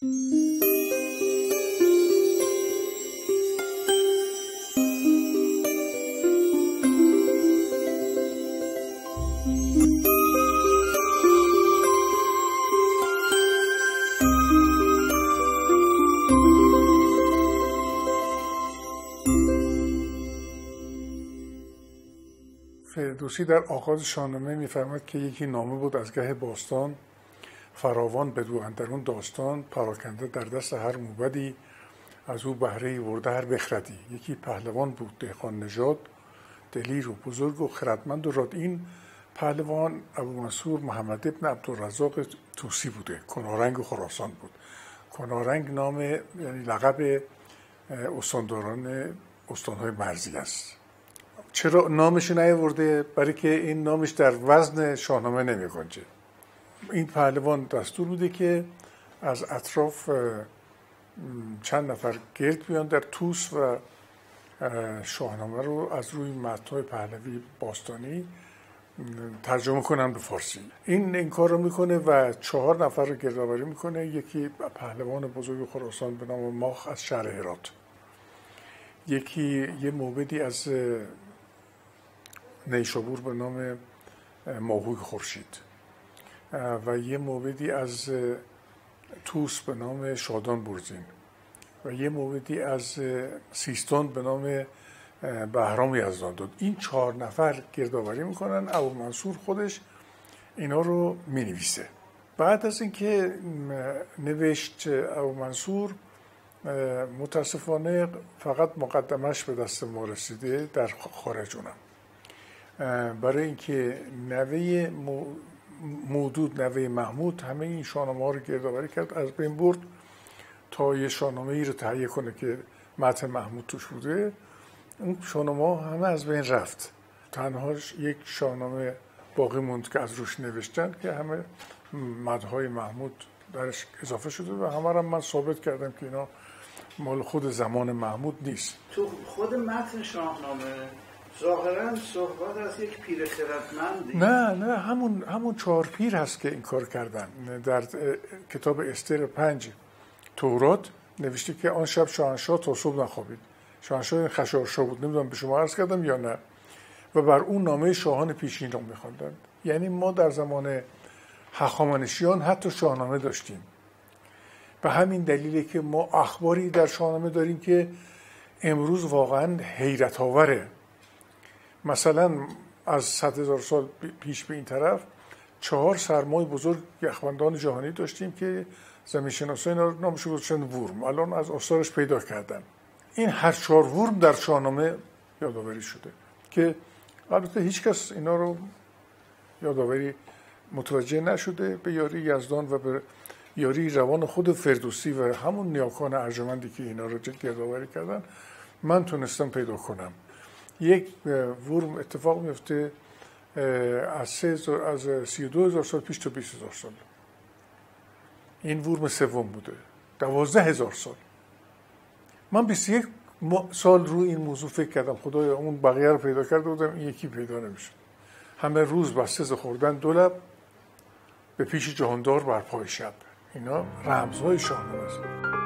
فردوسی در آغاز شاهنامه میفرماد که یکی نامه بود از گه باستان. فراوان بدو اندرون داستان پراکنده در دست هر موبدی از او بهره ورده هر بخردی. یکی پهلوان بود دهقان نژاد دلیر و بزرگ و خردمند و راد. این پهلوان ابو منصور محمد ابن عبدالرزاق توسی بوده. کنارنگ خراسان بود. کنارنگ نام یعنی لقب استانداران استانهای مرزی است. چرا نامش نیاورده؟ برای که این نامش در وزن شاهنامه نمیگنجه. این پهلوان دستور بوده که از اطراف چند نفر گرد بیان در توس و شاهنامه رو از روی متنهای پهلوی باستانی ترجمه کنن به فارسی. این این کار رو می‌کنه و چهار نفر رو گردآوری می‌کنه. یکی پهلوان بزرگ خراسان به نام ماخ از شهر هرات. یکی یه موبدی از نیشابور به نام ماهوی خورشید. و یه موبدی از توس به نام شادان برزین و یه موبدی از سیستان به نام بهرام یزدان داد. این چهار نفر گردآوری می‌کنن ابو منصور خودش اینا رو می‌نویسه. بعد از اینکه نوشت ابو منصور متاسفانه فقط مقدمش به دست ما رسیده در خارج برای اینکه نوه مودود نوه محمود همه این شاهنامه ها رو گردآوری کرد از بین برد تا یه شاهنامه ای رو تهیه کنه که متن محمود توش بوده. اون شاهنامه همه از بین رفت. تنهاش یک شاهنامه باقی موند که از روش نوشتن که همه مدهای محمود درش اضافه شده و همه رو من ثابت کردم که اینا مال خود زمان محمود نیست. تو خود متن شاهنامه ظاهرا صحبت از یک پیر خردمندی نه نه همون همون چهار پیر هست که این کار کردن. در کتاب استر پنج تورات نوشته که آن شب شاهنشاه تا صبح نخوابید. شاهنشاه خشارشاه بود. نمی‌دونم به شما عرض کردم یا نه. و بر اون نامه شاهان پیشین میخواندند. یعنی ما در زمان هخامنشیان حتی شاهنامه داشتیم. به همین دلیله که ما اخباری در شاهنامه داریم که امروز واقعا حیرت آوره مثلا از صد هزار سال پیش به این طرف چهار سرمای بزرگ یخبندان جهانی داشتیم که زمین شناسای نامش گذاشتن ورم. الان از آثارش پیدا کردن. این هر چهار ورم در شاهنامه یادآوری شده که البته هیچ کس اینا رو یادآوری متوجه نشده به یاری یزدان و به یاری روان خود فردوسی و همون نیاکان ارجمندی که اینا رو یادآوری کردن. من تونستم پیدا کنم. یک ورم اتفاق میفته از, سه از سی دو هزار سال پیش تا 20 هزار سال. این ورم سوم بوده. دوازده هزار سال. من 21 سال رو این موضوع فکر کردم. خدایا اون بقیه رو پیدا کرده بودم این یکی پیدا نمیشه. همه روز بسته خوردن دو به پیش جهاندار بر پای شب. اینا رمزهای شاهنامه است.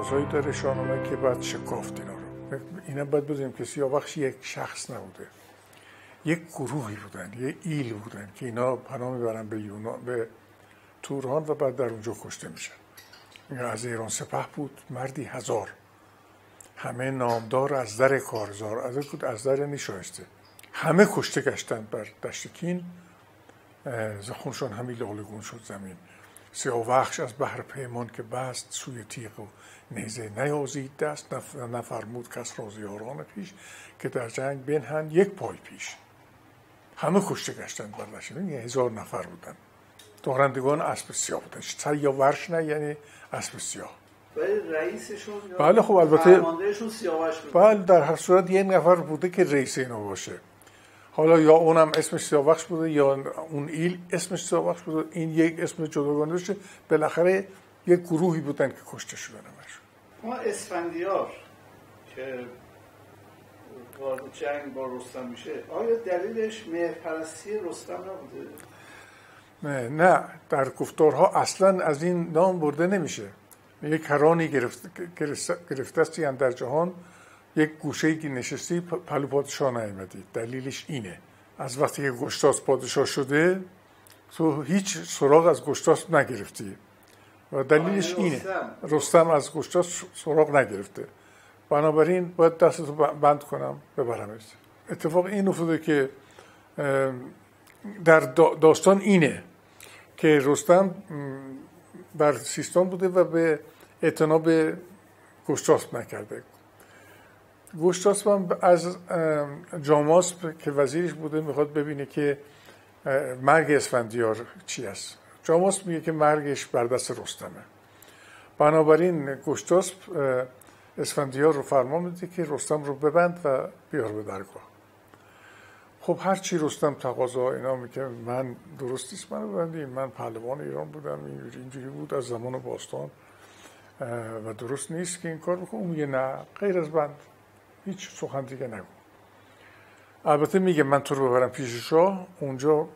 رازهایی داره شاهنامه که باید شکافت اینا رو. اینا باید بدونیم که سیاوخش یک شخص نبوده. یک گروهی بودن یک ایل بودن که اینا پناه می‌برن به یونان به توران و بعد در اونجا کشته میشن. از ایران سپه بود مردی هزار. همه نامدار از در کارزار از بود از در نیشایسته همه کشته گشتند بر دشتکین زخونشان همین لالگون شد زمین. سیاوخش از بحر پیمان که بست سوی تیغ و نیزه نیازید دست نفرمود کس را زیاران پیش که در جنگ بنهن یک پای پیش. همه کشته گشتن بر یه هزار نفر بودن دارندگان اسب سیاه بودن سر یا ورش نه یعنی اسب سیاه. رئیسشون بله خب البته بله در هر صورت یه نفر بوده که رئیس اینا باشه. حالا یا اونم اسمش سیاوخش بوده یا اون ایل اسمش سیاوخش بوده این یک اسم جداگانه داشته بالاخره یک گروهی بودن که کشته شدن همش. ما اسفندیار که وارد جنگ با رستم میشه آیا دلیلش مهرپرستی رستم نبوده؟ نه نه. در گفتارها اصلا از این نام برده نمیشه. یک کرانی گرفته, گرفته است در جهان یک گوشه که نشستی پلو پادشاه نیامدی دلیلش اینه. از وقتی که گشتاس پادشاه شده تو هیچ سراغ از گشتاس نگرفتی. و دلیلش اینه. رستم. از گشتاس سراغ نگرفته. بنابراین باید دستتو بند کنم ببرمش اتفاق این افتاده که در داستان اینه که رستم بر سیستان بوده و به اعتناب گشتاس نکرده. گشتاس از جاماس که وزیرش بوده می‌خواد ببینه که مرگ اسفندیار چی است. جاماس میگه که مرگش بر دست رستمه. بنابراین گشتاس اسفندیار رو فرما میده که رستم رو ببند و بیار به درگاه. خب هر چی رستم تقاضا اینا میگه من درست نیست من من پهلوان ایران بودم اینجوری بود از زمان باستان و درست نیست که این کار بکنم اون میگه نه غیر از بند. هیچ سخن دیگه نگو. البته میگه من تو رو ببرم پیش شاه اونجا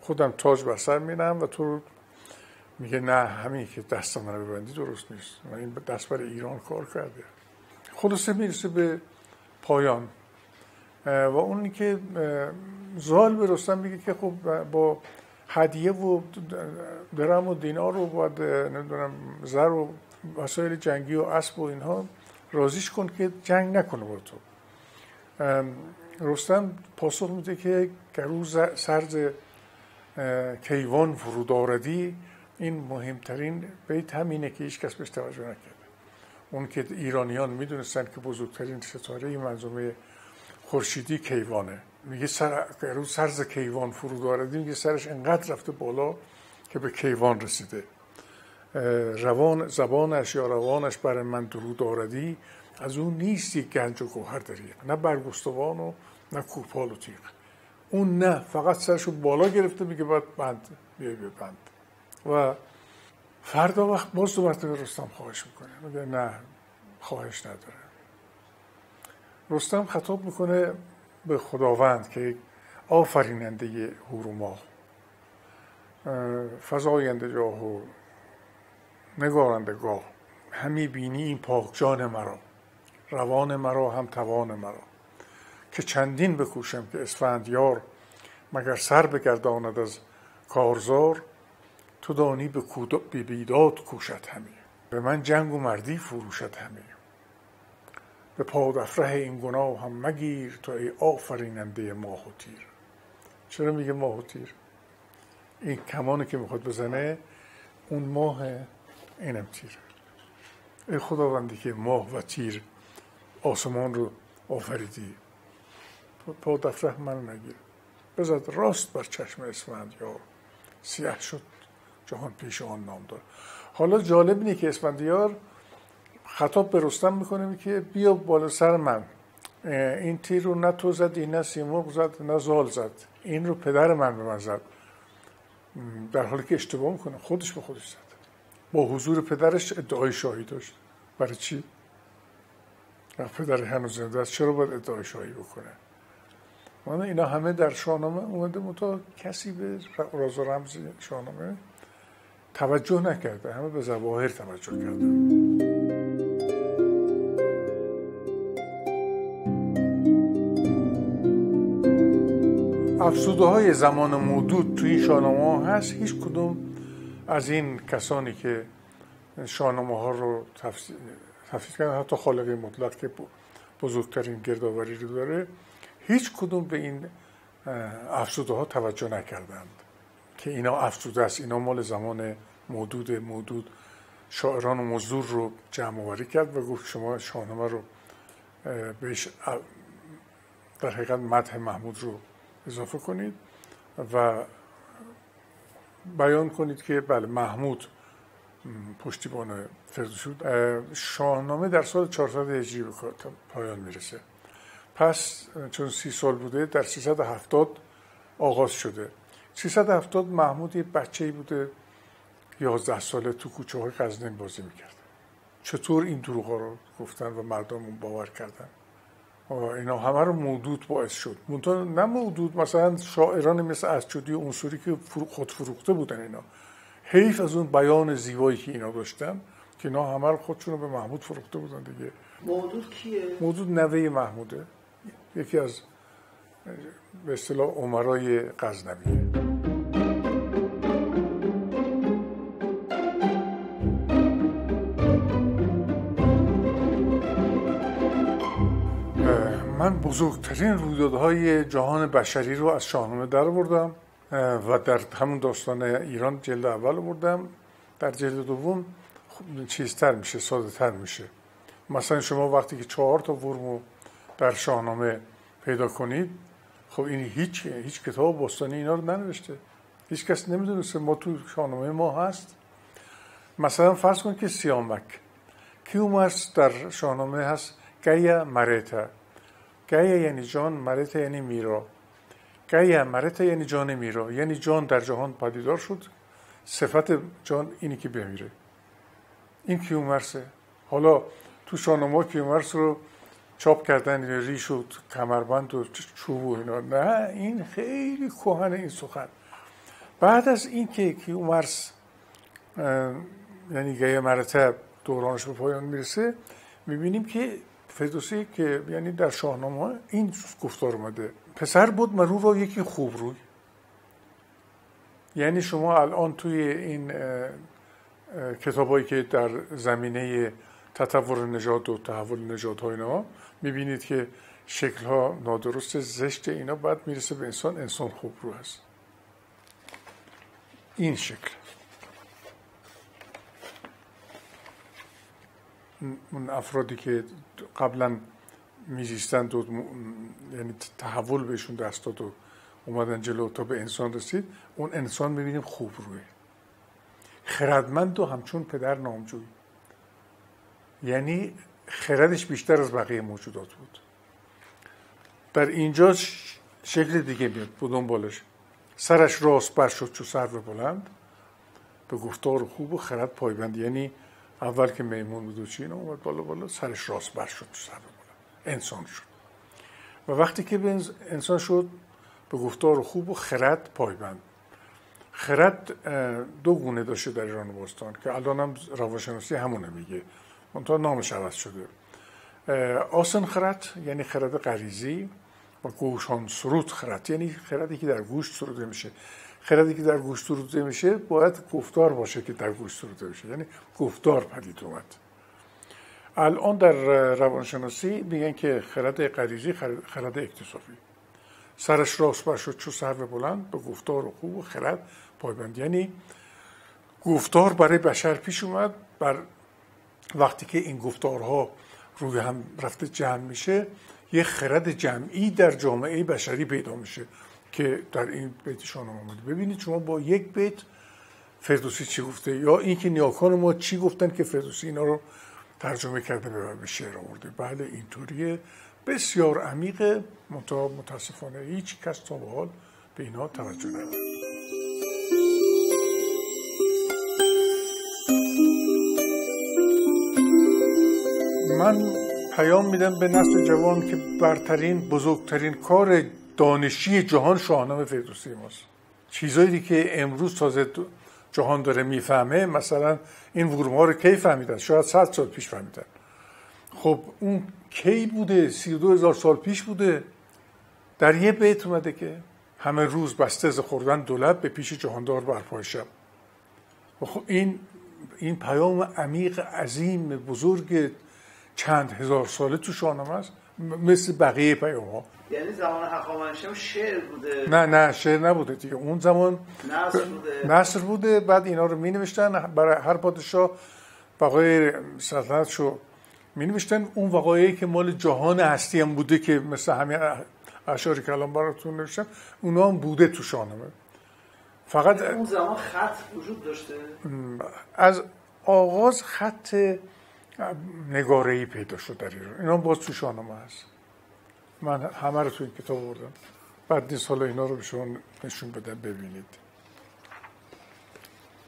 خودم تاج بر سر مینم و تو میگه نه همین که دست من ببندی درست نیست. من این دست بر ایران کار کرده. خلاصه می‌رسه به پایان. و اونی که زال به رستم میگه که خب با هدیه و درم و دینار و باید نمی‌دونم زر و وسایل جنگی و اسب و اینها راضیش کن که جنگ نکنه با تو. رستم پاسخ میده که گر او سر ز کیوان فرود آردی این مهمترین بیت همینه که هیچ کس بهش توجه نکرده. اون که ایرانیان می‌دونستن که بزرگترین ستاره منظومه خورشیدی کیوانه. میگه سر گر او سر ز کیوان فرود آردی میگه سرش انقدر رفته بالا که به کیوان رسیده. روان زبانش یا روانش برای من درود آردی از اون نیستی گنج و گوهر داری نه برگستوان و نه کوپال و تیغ. اون نه فقط سرشو بالا گرفته میگه باید بند بیای بند. و فردا وقت باز دو مرتبه رستم خواهش می‌کنه. میگه نه خواهش نداره رستم خطاب می‌کنه به خداوند که آفریننده هور و ماه فضاینده جاه و نگارنده گاه همی بینی این پاک جان مرا. روان مرا هم توان مرا. که چندین بکوشم که اسفندیار مگر سر بگرداند از کارزار تو دانی به بیداد کوشد همی. به من جنگ و مردی فروشد همی. به پادفره این گناه هم مگیر تو ای آفریننده ماه و تیر. چرا میگه ماه و تیر؟ این کمانی که می‌خواد بزنه اون ماه اینم تیر. ای خداوندی که ماه و تیر آسمان رو آفریدی. پادفره من نگیر. بزد راست بر چشم اسفندیار سیاه شد جهان پیش آن نام دار. حالا جالب اینه که اسفندیار خطاب به رستم می‌کنه که بیا بالا سر من. این تیر رو نه تو زدی نه سیمرغ زد نه زال زد. این رو پدر من به من زد. در حالی که اشتباه می‌کنه خودش به خودش زد. با حضور پدرش ادعای شاهی داشت. برای چی؟ پدر هنوز زنده است. چرا باید ادعای شاهی بکنه؟ من اینا همه در شاهنامه اومده متا کسی به راز و رمز شاهنامه توجه نکرده. همه به زواهر توجه کرده. افسوده های زمان مودود توی این شاهنامه هست. هیچ کدوم از این کسانی که شاهنامه ها رو تفسیر, کردن حتی خالقی مطلق که بزرگترین گردآوری رو داره هیچ کدوم به این افسوده ها توجه نکردند که اینا افسوده است اینا مال زمان مودود مودود شاعران و مزدور رو جمع آوری کرد و گفت شما شاهنامه رو بهش در حقیقت مدح محمود رو اضافه کنید و بیان کنید که بله محمود پشتیبان فردوسی شاهنامه در سال 400 هجری به پایان می‌رسه. پس چون سی سال بوده در 370 آغاز شده. 370 محمود یه بچه بوده 11 ساله تو کوچه های قزنین بازی می‌کرد. چطور این دروغ رو گفتن و مردم باور کردن؟ اینا همه رو مودود باعث شد. منتها نه مودود مثلا شاعران مثل اسجدی و انصوری که خود فروخته بودن اینا. حیف از اون بیان زیبایی که اینا داشتن که اینا همه رو خودشون رو به محمود فروخته بودن دیگه. مودود کیه؟ مودود نوه محموده. یکی از به اصطلاح عمرای غزنویه. بزرگترین رویدادهای جهان بشری رو از شاهنامه در بردم و در همون داستان ایران جلد اول بردم در جلد دوم چیزتر میشه ساده تر میشه. مثلا شما وقتی که چهار تا ورمو در شاهنامه پیدا کنید خب این هیچ هیچ کتاب باستانی اینا رو ننوشته. هیچ کس نمی‌دونسته ما تو شاهنامه ما هست. مثلا فرض کن که سیامک. کیومرس در شاهنامه هست؟ گیا مرتا. گیا یعنی جان مرتا یعنی میرا گیا مرتا یعنی جان میرا یعنی جان در جهان پدیدار شد صفت جان اینی که بمیره این کیومرسه حالا تو شاهنامه کیومرس رو چاپ کردن ریش و کمربند و چوب و اینا نه این خیلی کهن این سخن بعد از اینکه کیومرس یعنی گیه مرتب دورانش به پایان می‌رسه می‌بینیم که فردوسی که یعنی در شاهنامه این گفتار اومده. پسر بود مرو رو یکی خوب روی. یعنی شما الان توی این کتابایی که در زمینه تطور نژاد و تحول نژاد ها اینا می‌بینید که شکل ها نادرست زشت اینا بعد می‌رسه به انسان انسان خوب رو هست. این شکل. اون افرادی که قبلا میزیستند و یعنی تحول بهشون دست داد و اومدن جلو تا به انسان رسید اون انسان می‌بینیم خوب روی خردمند و همچون پدر نامجوی. یعنی خردش بیشتر از بقیه موجودات بود. بر اینجا شکل دیگه میاد بودون بالش سرش راست بر شد چو سر بلند. به گفتار خوب و خرد پایبند. یعنی اول که میمون بود و چین اومد بالا بالا سرش راست بر شد سر بلند انسان شد. و وقتی که به انسان شد به گفتار خوب و خرد پایبند. خرد دو گونه داشته در ایران باستان که الان هم روانشناسی همونه میگه. منتها نامش عوض شده. آسن خرد یعنی خرد غریزی و گوشان سرود خرد. یعنی خردی که در گوش سروده میشه. خردی که در گوش سروده میشه باید گفتار باشه که در گوش سروده میشه. یعنی گفتار پدید اومد. الان در روانشناسی میگن که خرد غریزی خرد اکتسابی. سرش راست بر شد چو سر بلند به گفتار خوب و خرد پایبند. یعنی گفتار برای بشر پیش اومد بر وقتی که این گفتارها روی هم رفته جمع میشه یه خرد جمعی در جامعه بشری پیدا میشه. که در این بیت شاهنامه آمده ببینید شما با یک بیت فردوسی چی گفته؟ یا اینکه نیاکان ما چی گفتن که فردوسی اینا رو ترجمه کرده به شعر آورده. بله اینطوریه. بسیار عمیق متاسفانه هیچ کس تا به حال به اینا توجه نداره. من پیام میدم به نسل جوان که برترین بزرگترین کار دانشی جهان شاهنامه فردوسی ماست. چیزایی که امروز تازه جهان داره می‌فهمه مثلا این ورما رو کی فهمیدن؟ شاید صد سال پیش فهمیدن. خب اون کی بوده؟ سی دو هزار سال پیش بوده. در یه بیت اومده که همه روز بسته از خوردن دولت به پیش جهاندار برپای شب خب این این پیام عمیق عظیم بزرگ چند هزار ساله تو شاهنامه است. مثل بقیه پیام ها یعنی زمان هخامنشی شعر بوده. نه نه شعر نبوده دیگه. اون زمان نصر بوده. نصر بوده. بعد اینا رو می نوشتن برای هر پادشاه بقای سلطنتشو می نوشتن اون وقایعی که مال جهان هستی هم بوده که مثل همین اشاری که الان براتون نوشتم اونا هم بوده تو شاهنامه. فقط اون زمان خط وجود داشته؟ از آغاز خط نگاره ای پیدا شد در ایران. اینا باز تو شاهنامه هست. من همه رو تو این کتاب بردم بعد نیست حالا اینا رو به شما نشون بدم ببینید.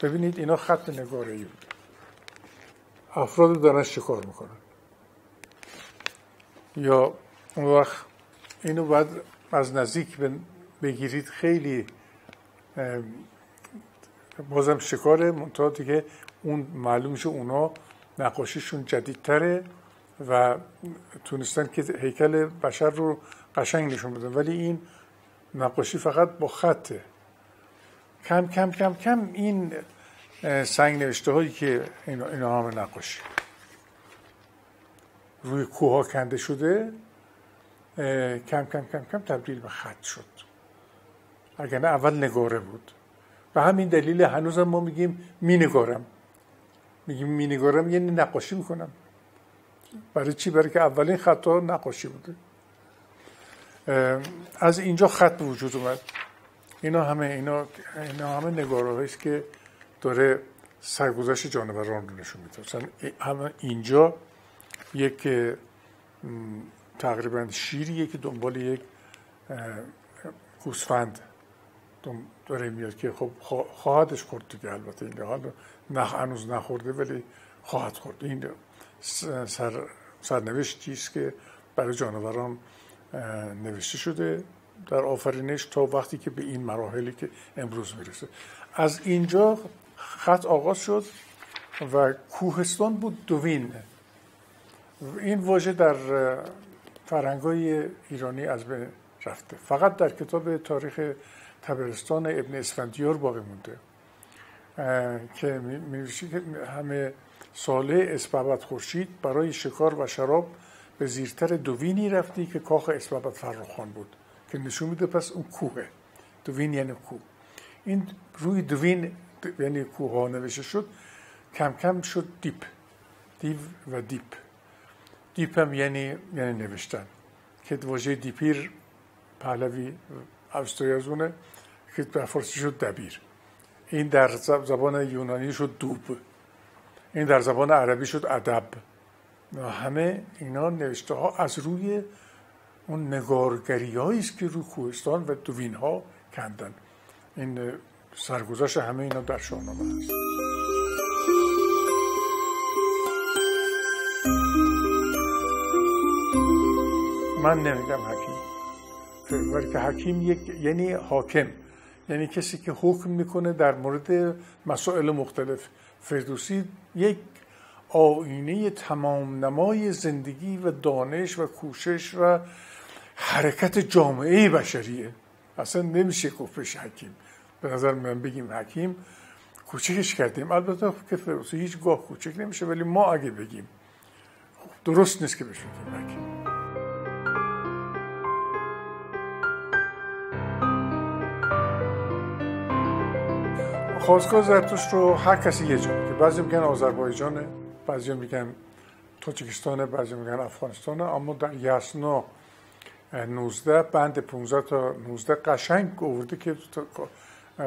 ببینید اینا خط نگاره ای بود. افراد دارن شکار می‌کنن؟ یا اون وقت اینو باید از نزدیک بگیرید خیلی بازم شکاره. منتها دیگه اون معلوم شد اونا نقاشیشون جدیدتره و تونستن که هیکل بشر رو قشنگ نشون بدن. ولی این نقاشی فقط با خطه. کم کم کم کم این سنگ نوشته هایی که اینا, همه نقاشی. روی کوه کنده شده کم کم کم کم تبدیل به خط شد. اگر نه اول نگاره بود. و همین دلیل هنوزم ما میگیم می نگارم. میگیم می نگارم یعنی نقاشی می‌کنم. برای چی؟ برای که اولین خطا نقاشی بوده. از اینجا خط وجود اومد. اینا همه اینا, اینا همه نگاره است که داره سرگذشت جانوران رو نشون میده. مثلا همه اینجا یک تقریبا شیریه که دنبال یک گوسفند داره میاد که خب خواهدش خورد دیگه البته این حال نه هنوز نخورده ولی خواهد خورد. این سر سرنوشت چیست که برای جانوران نوشته شده در آفرینش تا وقتی که به این مراحلی که امروز می‌رسه. از اینجا خط آغاز شد و کوهستان بود دوین. این واژه در فرنگای ایرانی از بین رفته. فقط در کتاب تاریخ تبرستان ابن اسفندیار باقی مونده. که می که همه ساله اسبابت خورشید برای شکار و شراب به زیرتر دوینی رفتی که کاخ اسبابت فرخان بود که نشون میده پس اون کوهه. دوین یعنی کوه. این روی دوین یعنی کوه ها نوشته شد کم کم شد دیپ. دیو و دیپ. دیپ هم یعنی یعنی نوشتن. که واژه دیپیر پهلوی اوستایی از اونه که در فارسی شد دبیر. این در زبان یونانی شد دوب. این در زبان عربی شد ادب. همه اینا نوشته ها از روی اون نگارگری است که روی کوهستان و دوین ها کندن. این سرگذشت همه اینا در شاهنامه هست. من نمیگم حکیم. ولی که حکیم یک یعنی حاکم. یعنی کسی که حکم می‌کنه در مورد مسائل مختلف. فردوسی یک آینه تمام نمای زندگی و دانش و کوشش و حرکت جامعه بشریه. اصلا نمیشه گفتش حکیم. به نظر من بگیم حکیم کوچکش کردیم. البته که فردوسی هیچ گاه کوچک نمیشه ولی ما اگه بگیم درست نیست که بشه حکیم. خواستگاه زرتوش رو هر کسی یه جا که بعضی میگن آذربایجانه بعضی میگن تاجیکستان بعضی میگن افغانستان اما در یسنا 19 بند 15 تا 19 قشنگ آورده که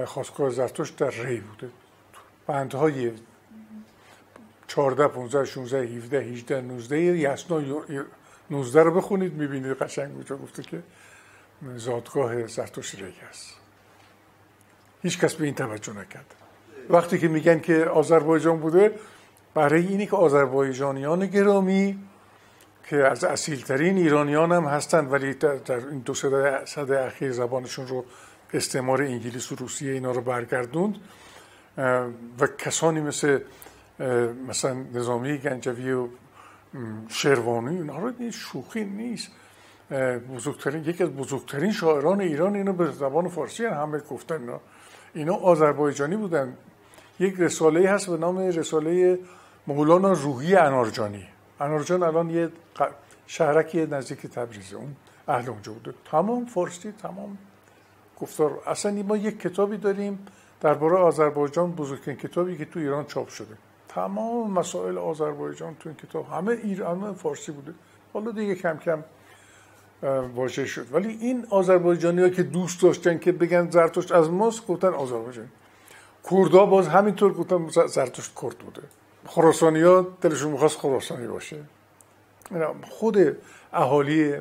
خواستگاه زرتوش در ری بوده. بندهای 14 15 16 17 18 19 یسنا 19 رو بخونید می‌بینید قشنگ اونجا گفته که زادگاه زرتوش ری هست. هیچ کس به این توجه نکرد. وقتی که میگن که آذربایجان بوده برای اینی که آذربایجانیان گرامی که از اصیلترین ایرانیان هم هستند ولی در این دو صده اخیر زبانشون رو استعمار انگلیس و روسیه اینا رو برگردوند و کسانی مثل مثلا نظامی گنجوی و شروانی اینا رو شوخی نیست. بزرگترین یکی از بزرگترین شاعران ایران اینو به زبان فارسی همه گفتن اینا. اینا آذربایجانی بودن. یک رساله هست به نام رساله مولانا روحی انارجانی. انارجان الان یه شهرکی نزدیک تبریزه اون اهل اونجا بوده. تمام فارسی تمام گفتار. اصلا ما یک کتابی داریم درباره آذربایجان بزرگترین کتابی که تو ایران چاپ شده. تمام مسائل آذربایجان تو این کتاب. همه ایران فارسی بوده. حالا دیگه کم کم واژه شد. ولی این آذربایجانی ها که دوست داشتن که بگن زرتشت از ماست گفتن آذربایجان. کردها باز همینطور گفتن زرتشت کرد بوده. خراسانی ها دلشون می‌خواست خراسانی باشه. خود اهالی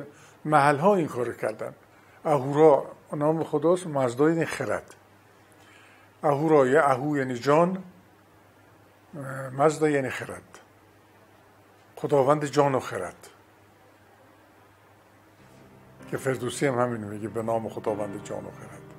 محل ها این کار کردن. اهورا نام خداست مزدای یعنی خرد. اهورا یه اهو یعنی جان مزدا یعنی خرد. خداوند جان و خرد. که فردوسی هم همین میگه به نام خداوند جان و خرد.